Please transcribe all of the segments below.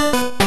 you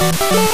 Thank you.